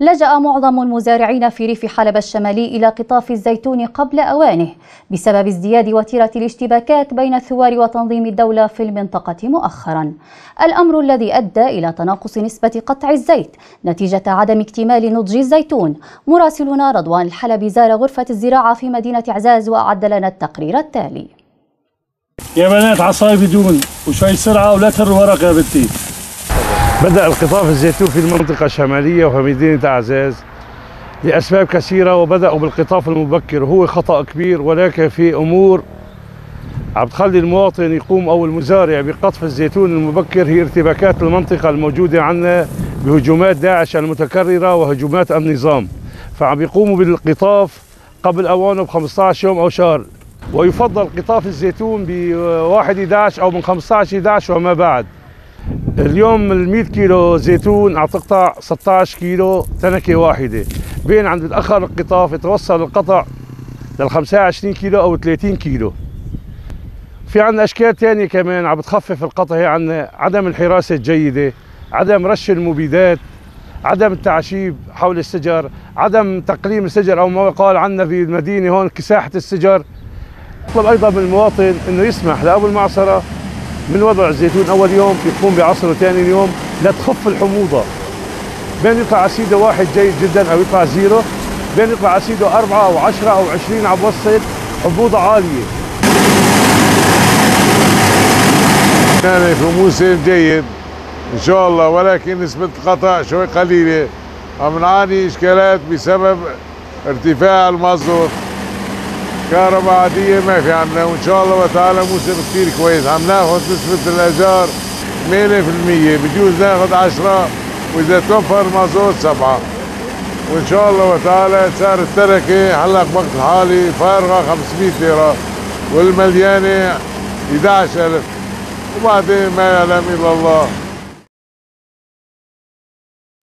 لجأ معظم المزارعين في ريف حلب الشمالي إلى قطاف الزيتون قبل أوانه بسبب ازدياد وتيرة الاشتباكات بين الثوار وتنظيم الدولة في المنطقة مؤخرا. الأمر الذي أدى إلى تناقص نسبة قطع الزيت نتيجة عدم اكتمال نضج الزيتون. مراسلنا رضوان الحلبي زار غرفة الزراعة في مدينة عزاز وأعد لنا التقرير التالي. يا بنات عصاي بدون وشوي سرعة ولا تر ورق يا بنتي. بدأ القطاف الزيتون في المنطقة الشمالية وفي مدينة أعزاز لأسباب كثيرة وبدأوا بالقطاف المبكر. وهو خطأ كبير ولكن في أمور عم تخلي المواطن يقوم أو المزارع بقطف الزيتون المبكر هي ارتباكات المنطقة الموجودة عندنا بهجومات داعش المتكررة وهجومات النظام فعم يقوموا بالقطاف قبل أوانه ب 15 يوم أو شهر. ويفضل قطاف الزيتون ب 1 11 أو من 15 11 وما بعد. اليوم ال 100 كيلو زيتون عم تقطع 16 كيلو تنكة واحدة. بين عند بتاخر القطاف يتوصل القطع لل 25 كيلو أو 30 كيلو. في عندنا أشكال ثانية كمان عم بتخفف القطع هي عندنا عدم الحراسة الجيدة عدم رش المبيدات عدم التعشيب حول السجر عدم تقليم السجر أو ما قال عندنا في المدينة هون كساحة السجر. نطلب أيضا من المواطن إنه يسمح لأبو المعصرة من وضع الزيتون أول يوم يقوم بعصره ثاني يوم لتخف الحموضة. بين يطلع أسيدة واحد جيد جدا أو يطلع زيرو. بين يطلع أسيدة أربعة أو 10 أو 20 عم بوصل حموضة عالية. يعني في موسم جيد. إن شاء الله ولكن نسبة القطع شوي قليلة. عم نعاني إشكالات بسبب ارتفاع المازوت كهرباء عادية ما في عنا وإن شاء الله وتعالى موسم كثير كويس عم ناخذ نسبة الأجار 8% بجوز ناخذ 10 وإذا توفر مازوت سبعة وإن شاء الله وتعالى صار التركة هلا وقت الحالي فارغة 500 ليرة والمليانة 11000 وبعدين ما يعلم إلا الله